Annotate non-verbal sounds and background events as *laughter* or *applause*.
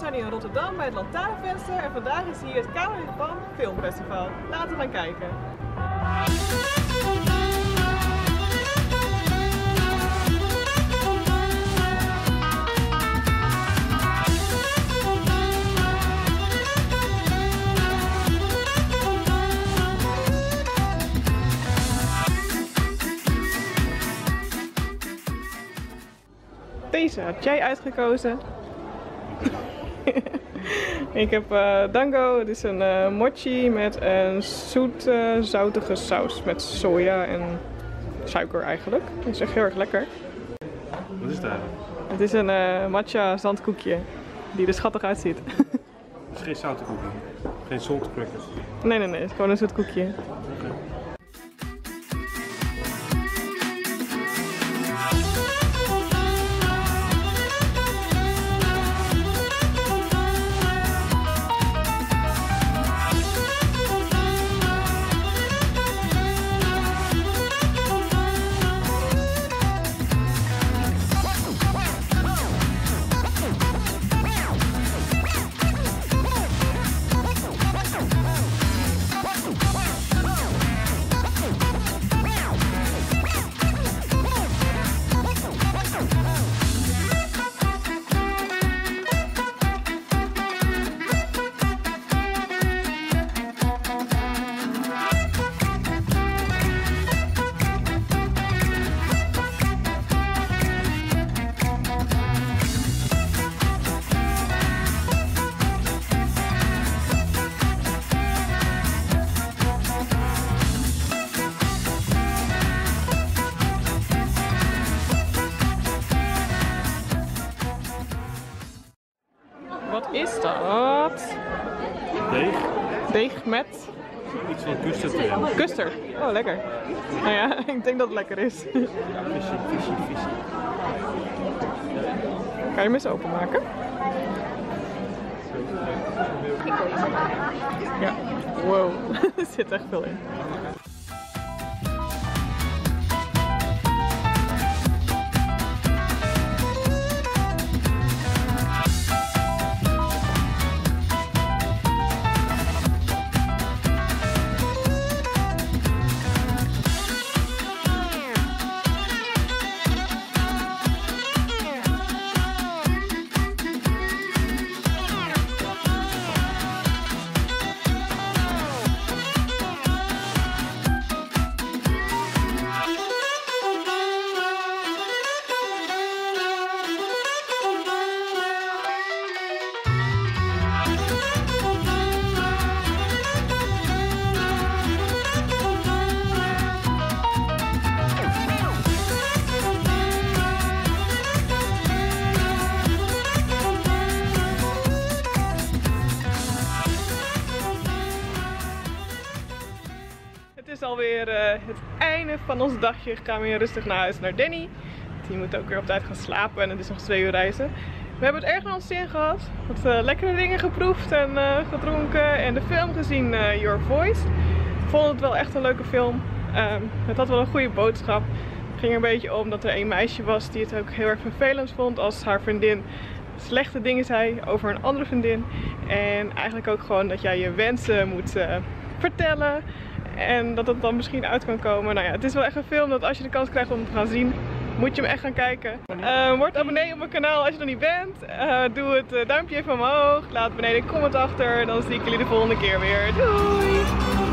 zijn hier in Rotterdam bij het Lantaarnvenster en vandaag is hier het Kamer van Filmfestival. Laten we gaan kijken. Deze had jij uitgekozen. *laughs* Ik heb eh, dango, het is een eh, mochi met een zoete, zoutige saus met soja en suiker eigenlijk. Het is echt heel erg lekker. Wat is het eigenlijk? Het is een eh, matcha zandkoekje die er schattig uitziet. Het is *laughs* geen zoute koekje. Geen salt crackers. nee, nee, nee, het is gewoon een zoet koekje. Wat is dat? Deeg. Deeg met Iets van custard erin. custard. Oh, lekker. Nou ja, *laughs* ik denk dat het lekker is. Visje, visje, visje. Kan je hem eens openmaken? Ja. Wow, *laughs* er zit echt veel in. Is alweer eh, het einde van ons dagje. We gaan weer rustig naar huis naar Danny. Die moet ook weer op tijd gaan slapen en het is nog twee uur reizen. We hebben het erg naar ons zin gehad. Wat eh, lekkere dingen geproefd en eh, gedronken. En de film gezien, Your Voice. Ik vond het wel echt een leuke film. Ehm, het had wel een goede boodschap. Het ging er een beetje om dat er een meisje was die het ook heel erg vervelend vond als haar vriendin slechte dingen zei over een andere vriendin. En eigenlijk ook gewoon dat jij je wensen moet vertellen. En dat het dan misschien uit kan komen. Nou ja, het is wel echt een film dat als je de kans krijgt om het te gaan zien, moet je hem echt gaan kijken. Eh, word abonnee op mijn kanaal als je er niet bent. Eh, doe het eh, duimpje even omhoog. Laat beneden een comment achter. Dan zie ik jullie de volgende keer weer. Doei!